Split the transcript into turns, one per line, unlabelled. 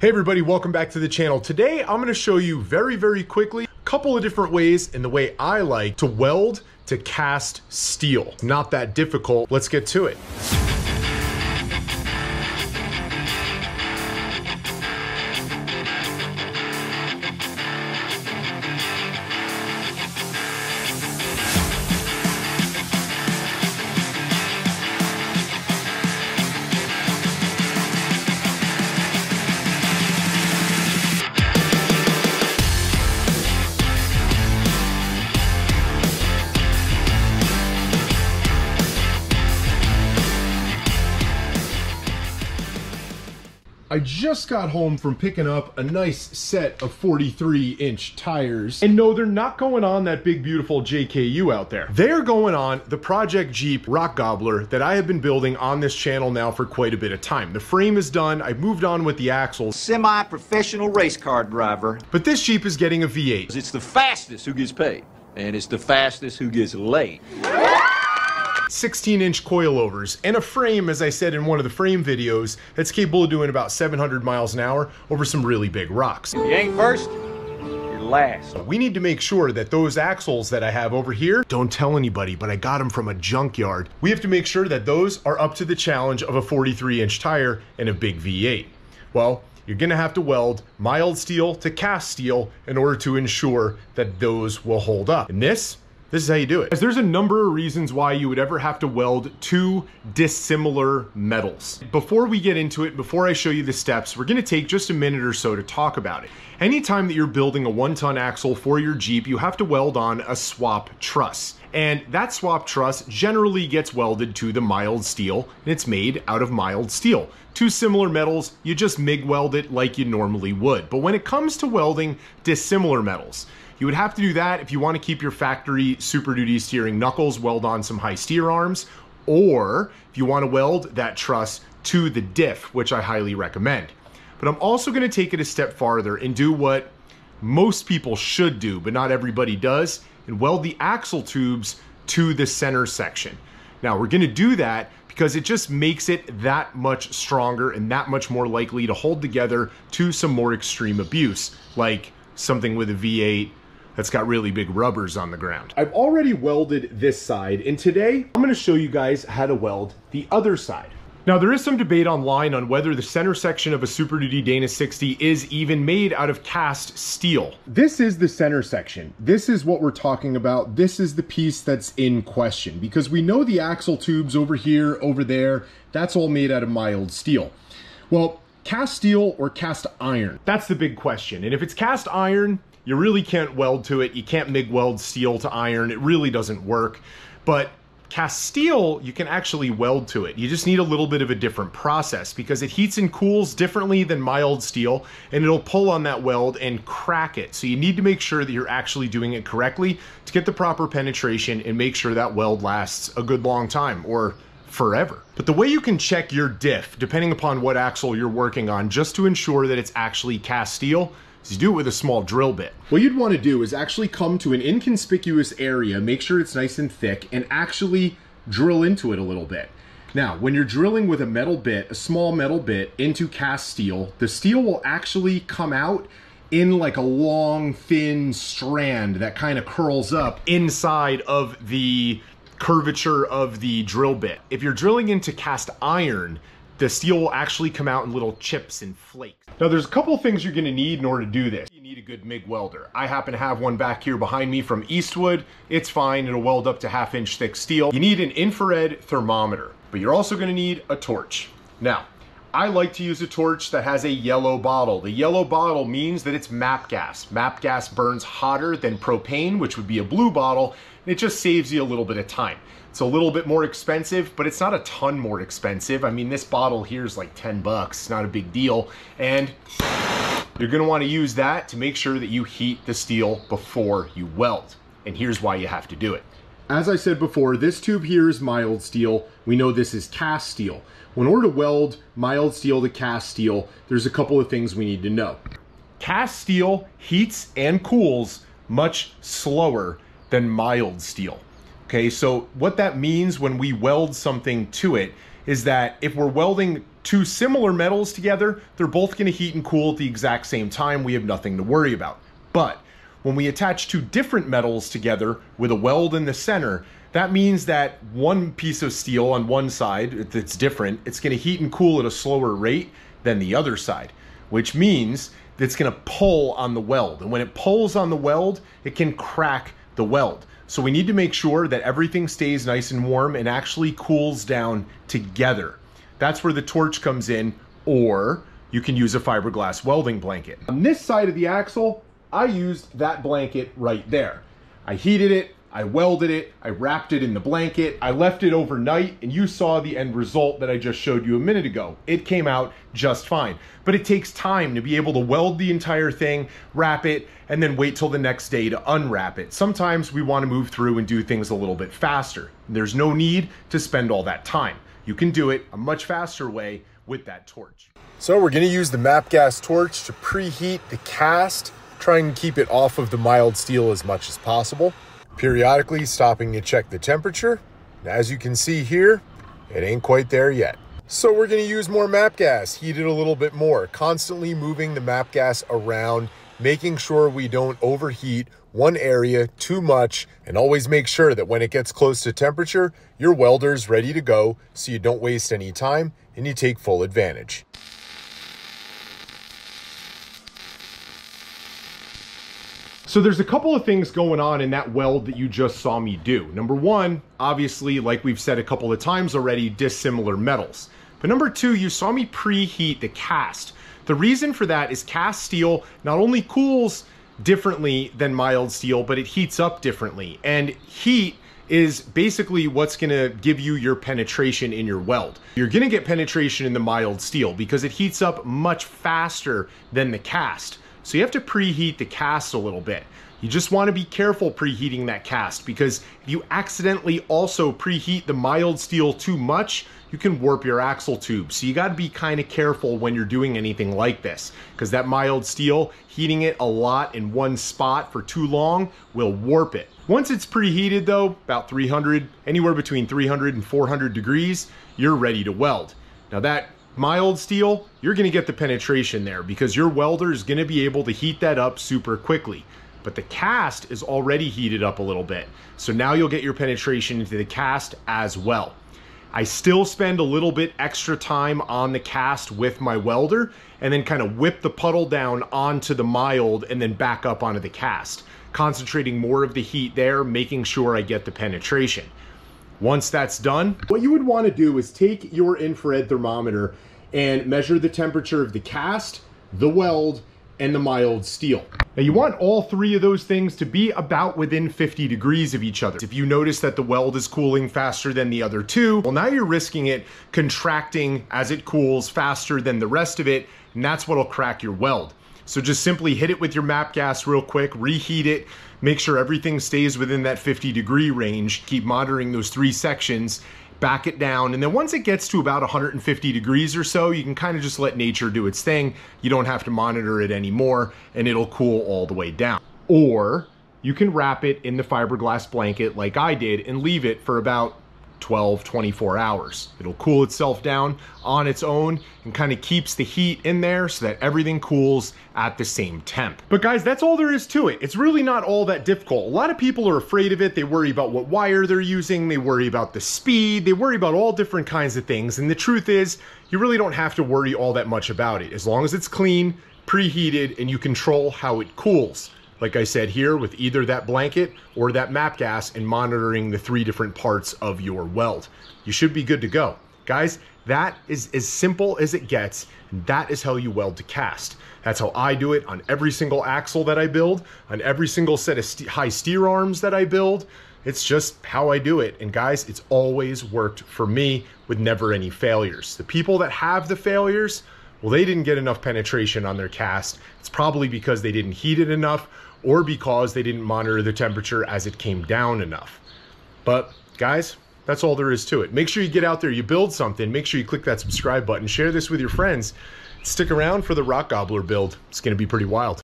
Hey everybody, welcome back to the channel. Today I'm gonna show you very, very quickly a couple of different ways in the way I like to weld to cast steel. Not that difficult, let's get to it. I just got home from picking up a nice set of 43 inch tires. And no, they're not going on that big, beautiful JKU out there. They're going on the Project Jeep Rock Gobbler that I have been building on this channel now for quite a bit of time. The frame is done. I've moved on with the axles.
Semi-professional race car driver.
But this Jeep is getting a V8.
It's the fastest who gets paid, and it's the fastest who gets laid.
16 inch coilovers, and a frame, as I said in one of the frame videos, that's capable of doing about 700 miles an hour over some really big rocks.
If you ain't first, you're last.
We need to make sure that those axles that I have over here, don't tell anybody, but I got them from a junkyard. We have to make sure that those are up to the challenge of a 43 inch tire and a big V8. Well, you're gonna have to weld mild steel to cast steel in order to ensure that those will hold up. And this this is how you do it. As there's a number of reasons why you would ever have to weld two dissimilar metals. Before we get into it, before I show you the steps, we're gonna take just a minute or so to talk about it. Anytime that you're building a one-ton axle for your Jeep, you have to weld on a swap truss. And that swap truss generally gets welded to the mild steel, and it's made out of mild steel. Two similar metals, you just MIG weld it like you normally would. But when it comes to welding dissimilar metals, you would have to do that if you want to keep your factory Super Duty steering knuckles weld on some high steer arms, or if you want to weld that truss to the diff, which I highly recommend. But I'm also going to take it a step farther and do what most people should do, but not everybody does, and weld the axle tubes to the center section. Now we're going to do that because it just makes it that much stronger and that much more likely to hold together to some more extreme abuse, like something with a V8 that's got really big rubbers on the ground. I've already welded this side, and today I'm gonna show you guys how to weld the other side. Now there is some debate online on whether the center section of a Super Duty Dana 60 is even made out of cast steel. This is the center section. This is what we're talking about. This is the piece that's in question because we know the axle tubes over here, over there, that's all made out of mild steel. Well, cast steel or cast iron? That's the big question. And if it's cast iron, you really can't weld to it. You can't MIG weld steel to iron. It really doesn't work. But cast steel, you can actually weld to it. You just need a little bit of a different process because it heats and cools differently than mild steel and it'll pull on that weld and crack it. So you need to make sure that you're actually doing it correctly to get the proper penetration and make sure that weld lasts a good long time or forever. But the way you can check your diff, depending upon what axle you're working on, just to ensure that it's actually cast steel, is you do it with a small drill bit. What you'd want to do is actually come to an inconspicuous area, make sure it's nice and thick, and actually drill into it a little bit. Now, when you're drilling with a metal bit, a small metal bit, into cast steel, the steel will actually come out in like a long, thin strand that kind of curls up inside of the curvature of the drill bit. If you're drilling into cast iron, the steel will actually come out in little chips and flakes. Now there's a couple things you're gonna need in order to do this. You need a good MIG welder. I happen to have one back here behind me from Eastwood. It's fine, it'll weld up to half inch thick steel. You need an infrared thermometer, but you're also gonna need a torch. Now, I like to use a torch that has a yellow bottle. The yellow bottle means that it's MAPP gas. MAPP gas burns hotter than propane, which would be a blue bottle, and it just saves you a little bit of time. It's a little bit more expensive, but it's not a ton more expensive. I mean, this bottle here is like 10 bucks. It's not a big deal. And you're gonna wanna use that to make sure that you heat the steel before you weld. And here's why you have to do it. As I said before, this tube here is mild steel. We know this is cast steel. In order to weld mild steel to cast steel, there's a couple of things we need to know. Cast steel heats and cools much slower than mild steel. Okay, so what that means when we weld something to it is that if we're welding two similar metals together, they're both going to heat and cool at the exact same time. We have nothing to worry about. But when we attach two different metals together with a weld in the center, that means that one piece of steel on one side that's different, it's going to heat and cool at a slower rate than the other side, which means it's going to pull on the weld. And when it pulls on the weld, it can crack the weld. So we need to make sure that everything stays nice and warm and actually cools down together. That's where the torch comes in, or you can use a fiberglass welding blanket. On this side of the axle, I used that blanket right there. I heated it, I welded it, I wrapped it in the blanket, I left it overnight, and you saw the end result that I just showed you a minute ago. It came out just fine. But it takes time to be able to weld the entire thing, wrap it, and then wait till the next day to unwrap it. Sometimes we want to move through and do things a little bit faster. There's no need to spend all that time. You can do it a much faster way with that torch.
So we're going to use the MAPP gas torch to preheat the cast, trying to keep it off of the mild steel as much as possible periodically stopping to check the temperature. As you can see here, it ain't quite there yet. So we're gonna use more MAPP gas, heat it a little bit more, constantly moving the MAPP gas around, making sure we don't overheat one area too much, and always make sure that when it gets close to temperature, your welder's ready to go so you don't waste any time and you take full advantage.
So there's a couple of things going on in that weld that you just saw me do. Number one, obviously, like we've said a couple of times already, dissimilar metals. But number two, you saw me preheat the cast. The reason for that is cast steel not only cools differently than mild steel, but it heats up differently. And heat is basically what's gonna give you your penetration in your weld. You're gonna get penetration in the mild steel because it heats up much faster than the cast. So you have to preheat the cast a little bit. You just want to be careful preheating that cast because if you accidentally also preheat the mild steel too much, you can warp your axle tube. So you got to be kind of careful when you're doing anything like this because that mild steel, heating it a lot in one spot for too long will warp it. Once it's preheated though, about 300, anywhere between 300 and 400 degrees, you're ready to weld. Now that mild steel, you're gonna get the penetration there because your welder is gonna be able to heat that up super quickly. But the cast is already heated up a little bit. So now you'll get your penetration into the cast as well. I still spend a little bit extra time on the cast with my welder and then kind of whip the puddle down onto the mild and then back up onto the cast, concentrating more of the heat there, making sure I get the penetration. Once that's done, what you would want to do is take your infrared thermometer and measure the temperature of the cast, the weld, and the mild steel. Now you want all three of those things to be about within 50 degrees of each other. If you notice that the weld is cooling faster than the other two, well now you're risking it contracting as it cools faster than the rest of it, and that's what'll crack your weld. So just simply hit it with your MAPP gas real quick, reheat it, make sure everything stays within that 50 degree range, keep monitoring those three sections, back it down. And then once it gets to about 150 degrees or so, you can kind of just let nature do its thing. You don't have to monitor it anymore and it'll cool all the way down. Or you can wrap it in the fiberglass blanket like I did and leave it for about 12, 24 hours. It'll cool itself down on its own and kind of keeps the heat in there so that everything cools at the same temp. But guys, that's all there is to it. It's really not all that difficult. A lot of people are afraid of it. They worry about what wire they're using. They worry about the speed. They worry about all different kinds of things. And the truth is, you really don't have to worry all that much about it. As long as it's clean, preheated, and you control how it cools like I said here, with either that blanket or that MAPP gas and monitoring the three different parts of your weld. You should be good to go. Guys, that is as simple as it gets, and that is how you weld to cast. That's how I do it on every single axle that I build, on every single set of st high steer arms that I build. It's just how I do it. And guys, it's always worked for me with never any failures. The people that have the failures, well, they didn't get enough penetration on their cast. It's probably because they didn't heat it enough or because they didn't monitor the temperature as it came down enough. But guys, that's all there is to it. Make sure you get out there, you build something, make sure you click that subscribe button, share this with your friends. Stick around for the Rock Gobbler build. It's going to be pretty wild.